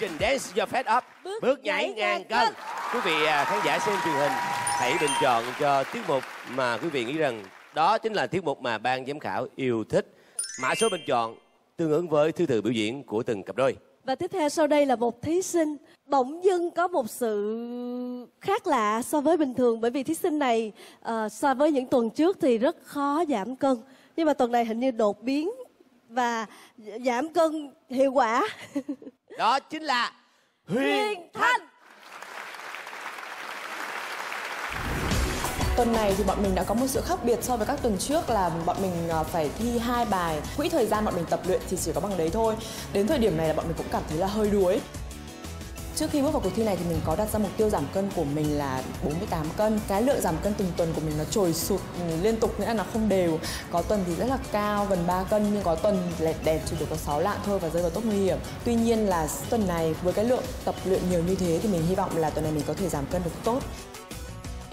trình Dance Your Fed Up Bước Bước nhảy ngàn cân. Quý vị à, khán giả xem truyền hình Hãy bình chọn cho tiết mục mà quý vị nghĩ rằng Đó chính là tiết mục mà ban giám khảo yêu thích. Mã số bình chọn tương ứng với thứ tự biểu diễn của từng cặp đôi. Và tiếp theo sau đây là một thí sinh. Bỗng dưng có một sự khác lạ so với bình thường bởi vì thí sinh này ờ, so với những tuần trước thì rất khó giảm cân. Nhưng mà tuần này hình như đột biến và giảm cân hiệu quả. Đó chính là Huyền Thanh. Tuần này thì bọn mình đã có một sự khác biệt so với các tuần trước là bọn mình à, phải thi hai bài. Quỹ thời gian bọn mình tập luyện thì chỉ có bằng đấy thôi. Đến thời điểm này là bọn mình cũng cảm thấy là hơi đuối. Trước khi bước vào cuộc thi này thì mình có đặt ra mục tiêu giảm cân của mình là 48 cân. Cái lượng giảm cân từng tuần của mình nó trồi sụt ừ, liên tục, nghĩa là nó không đều. Có tuần thì rất là cao, gần 3 cân, nhưng có tuần lẹt đẹt chỉ được có 6 lạng thôi và rơi vào tốc nguy hiểm. Tuy nhiên là tuần này với cái lượng tập luyện nhiều như thế thì mình hy vọng là tuần này mình có thể giảm cân được tốt.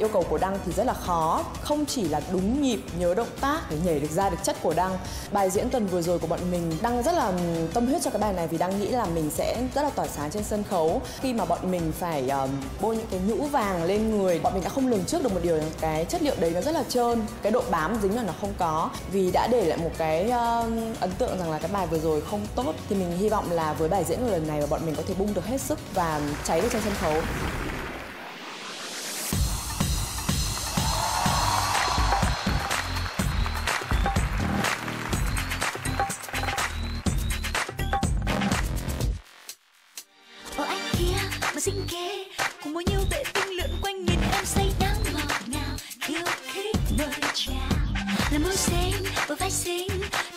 Yêu cầu của Đăng thì rất là khó, không chỉ là đúng nhịp, nhớ động tác để nhảy được ra được chất của Đăng. Bài diễn tuần vừa rồi của bọn mình Đăng rất là tâm huyết cho cái bài này vì Đăng nghĩ là mình sẽ rất là tỏa sáng trên sân khấu. Khi mà bọn mình phải um, bôi những cái nhũ vàng lên người, bọn mình đã không lường trước được một điều là cái chất liệu đấy nó rất là trơn, cái độ bám dính là nó không có. Vì đã để lại một cái um, ấn tượng rằng là cái bài vừa rồi không tốt thì mình hy vọng là với bài diễn lần này mà bọn mình có thể bung được hết sức và cháy được trên sân khấu. Xinh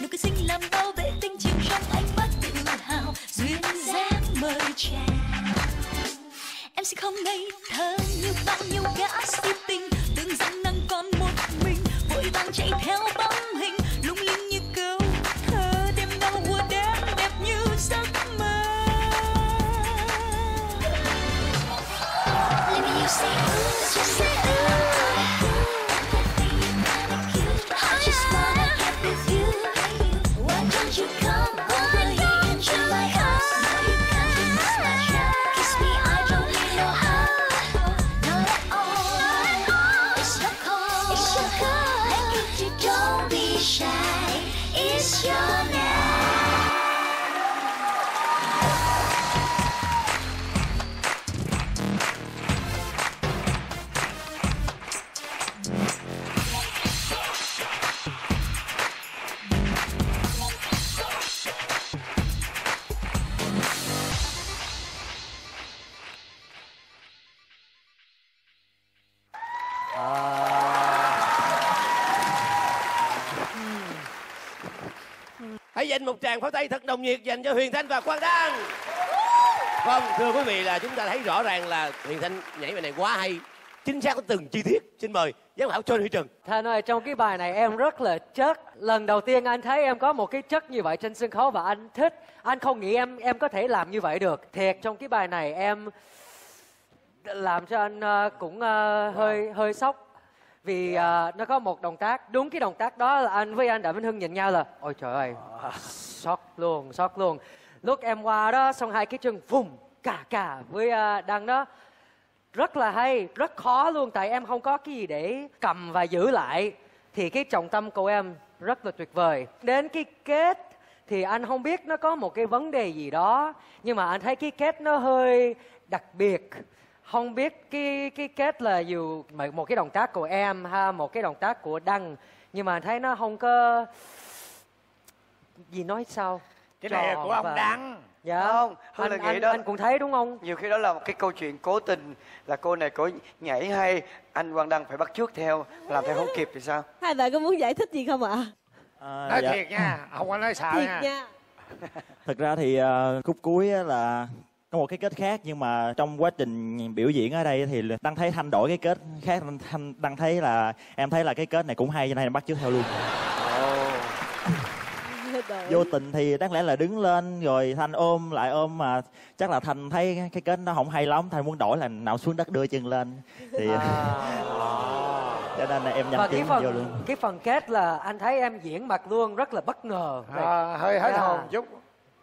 nụ cười xinh làm bao vệ tinh chìm trong ánh mắt tự hào. Duyên dáng mời chào. Em sẽ không ngây thơ. show. Hãy dành một tràng pháo tay thật nồng nhiệt dành cho Huyền Thanh và Quang Đăng. Vâng, thưa quý vị là chúng ta thấy rõ ràng là Huyền Thanh nhảy bài này quá hay. Chính xác có từng chi tiết. Xin mời giám khảo John Huy Trần. Thanh ơi, trong cái bài này em rất là chất. Lần đầu tiên anh thấy em có một cái chất như vậy trên sân khấu và anh thích. Anh không nghĩ em em có thể làm như vậy được. Thiệt trong cái bài này em làm cho anh ờ, cũng ờ, hơi hơi sốc. Vì ờ, nó có một động tác, đúng cái động tác đó là anh với anh Đặng Vĩnh Hưng nhìn nhau là Ôi trời ơi, sốc luôn, sốc luôn. Lúc em qua đó, xong hai cái chân vùng cả cả với ờ, Đăng đó. Rất là hay rất khó luôn tại em không có cái gì để cầm và giữ lại. Thì cái trọng tâm của em rất là tuyệt vời. Đến cái kết thì anh không biết nó có một cái vấn đề gì đó nhưng mà anh thấy cái kết nó hơi đặc biệt không biết cái cái kết là dù mà một cái động tác của em ha một cái động tác của đăng nhưng mà anh thấy nó không có gì nói sao cái này là Tròn của ông và- đăng dạ không anh, là nghĩ anh, đó anh cũng thấy đúng không nhiều khi đó là một cái câu chuyện cố tình là cô này cô nhảy hay anh quang đăng phải bắt chước theo làm theo không kịp thì sao Hai bạn có muốn giải thích gì không ạ? À, nói dạ. thiệt nha không có nói xạo Thiệt nha nha. Thực ra thì ờ, khúc cuối á là có một cái kết khác nhưng mà trong quá trình biểu diễn ở đây thì đăng thấy thanh đổi cái kết khác. Thanh đăng thấy là em thấy là cái kết này cũng hay cho nên em bắt chước theo luôn. Vô tình thì đáng lẽ là đứng lên rồi thanh ôm lại ôm mà chắc là thanh thấy cái kết nó không hay lắm. Thanh muốn đổi là nào xuống đất đưa chân lên. Thì cho nên là em nhắm và cái tiếng vô phần luôn. cái phần kết là anh thấy em diễn mặt luôn rất là bất ngờ. À, hơi hết Dạ. hồn chút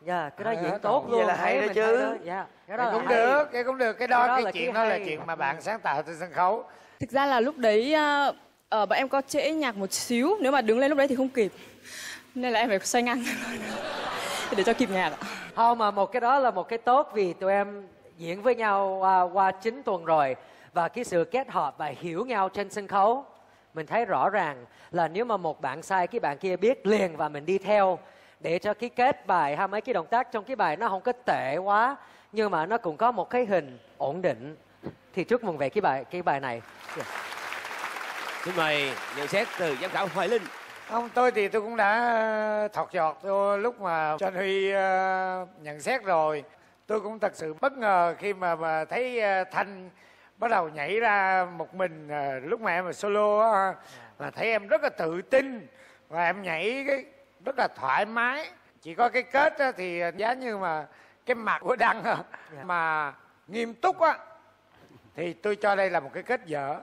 dạ cái đó Ờ, diễn tốt vậy luôn là hay đó mình chứ. dạ cái đó cái cũng hay. được cái cũng được. Cái đó Cái đó cái là chuyện cái đó là chuyện mà bạn sáng tạo trên sân khấu. Thực ra là lúc đấy ờ, ờ, bọn em có trễ nhạc một xíu, nếu mà đứng lên lúc đấy thì không kịp. Nên là em phải xoay ngang. Để cho kịp nhạc ạ. không mà một cái đó là một cái tốt vì tụi em diễn với nhau qua, qua 9 tuần rồi. Và cái sự kết hợp và hiểu nhau trên sân khấu mình thấy rõ ràng là nếu mà một bạn sai cái bạn kia biết liền và mình đi theo để cho cái kết bài hay mấy cái động tác trong cái bài nó không có tệ quá nhưng mà nó cũng có một cái hình ổn định. Thì chúc mừng về cái bài cái bài này. Dạ. xin mời nhận xét từ giám khảo hoài linh. Không tôi thì tôi cũng đã ờ, thọt giọt tôi lúc mà cho anh huy ờ, nhận xét rồi. Tôi cũng thật sự bất ngờ khi mà, mà thấy ờ, thanh bắt đầu nhảy ra một mình lúc mà em là solo á là thấy em rất là tự tin. Và em nhảy cái rất là thoải mái. Chỉ có cái kết á, thì giá như mà cái mặt của đăng á, mà nghiêm túc á thì tôi cho đây là một cái kết dở.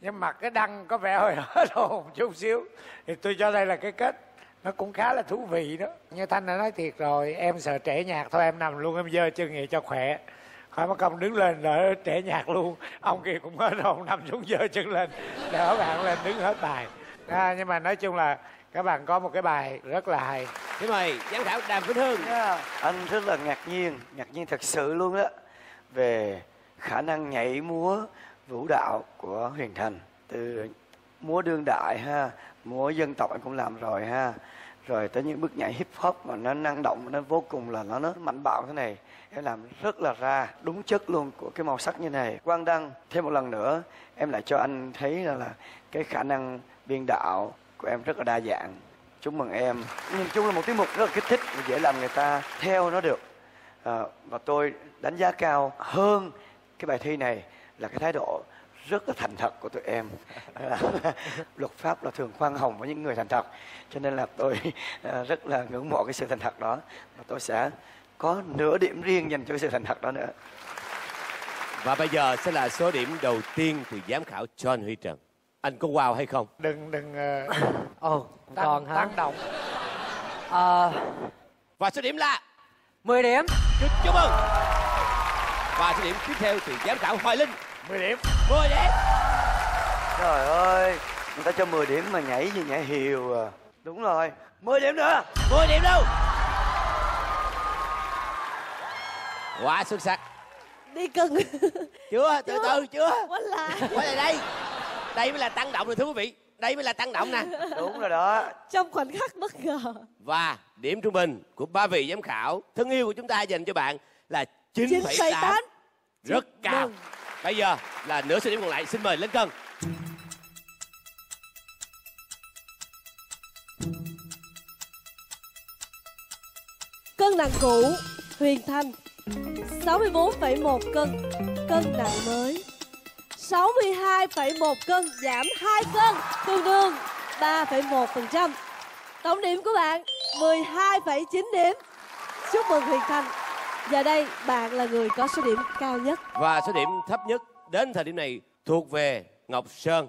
Nhưng mà cái đăng có vẻ hơi hết hồn một chút xíu thì tôi cho đây là cái kết. Nó cũng khá là thú vị đó. Như thanh đã nói thiệt rồi em sợ trễ nhạc thôi em nằm luôn em giơ chân vậy cho khỏe. Khỏi mất công đứng lên đỡ trễ nhạc luôn. Ông kia cũng hết hồn nằm xuống giơ chân lên đỡ bạn lên đứng hết bài. À, nhưng mà nói chung là các bạn có một cái bài rất là hay. Xin mời giám khảo đàm vĩnh hưng. Yeah, anh rất là ngạc nhiên ngạc nhiên thật sự luôn đó về khả năng nhảy múa vũ đạo của huyền thành. Từ múa đương đại ha múa dân tộc anh cũng làm rồi ha. Rồi tới những bước nhảy hip hop mà nó năng động nó vô cùng là nó nó mạnh bạo thế này. Em làm rất là ra đúng chất luôn của cái màu sắc như này. Quang đăng thêm một lần nữa em lại cho anh thấy là, là cái khả năng biên đạo của em rất là đa dạng. Chúc mừng em. Nhìn chung là một tiết mục rất là kích thích và dễ làm người ta theo nó được. À, và tôi đánh giá cao hơn cái bài thi này là cái thái độ rất là thành thật của tụi em. Luật pháp là thường khoan hồng với những người thành thật cho nên là tôi ờ, rất là ngưỡng mộ cái sự thành thật đó. Và tôi sẽ có nửa điểm riêng dành cho cái sự thành thật đó nữa. Và bây giờ sẽ là số điểm đầu tiên từ giám khảo John Huy Trần anh có wow hay không? Đừng đừng ờ, ồ tăng, còn hả? tăng động Ờ, và số điểm là? 10 điểm. Chúc chúc mừng. Và số điểm tiếp theo từ giám khảo hoài linh. 10 điểm. 10 điểm. Trời ơi người ta cho 10 điểm mà nhảy gì nhảy hiều à. Đúng rồi. 10 điểm nữa. 10 điểm đâu? Quá xuất sắc. Đi cưng. Chưa từ từ chưa. Quay lại. Quay lại đây đây mới là tăng động rồi thưa quý vị. Đây mới là tăng động nè. Đúng rồi đó. Trong khoảnh khắc bất ngờ. Và điểm trung bình của ba vị giám khảo thân yêu của chúng ta dành cho bạn là 9,8 9,8 rất cao. Mừng. bây giờ là nửa số điểm còn lại. Xin mời lên cân. Cân nặng cũ huyền thanh. 64,1 cân cân nặng mới 62,1 cân giảm 2 cân tương đương 3,1% tổng điểm của bạn 12,9 điểm. Chúc mừng huyền thanh. Giờ đây bạn là người có số điểm cao nhất. Và số điểm thấp nhất đến thời điểm này thuộc về ngọc sơn.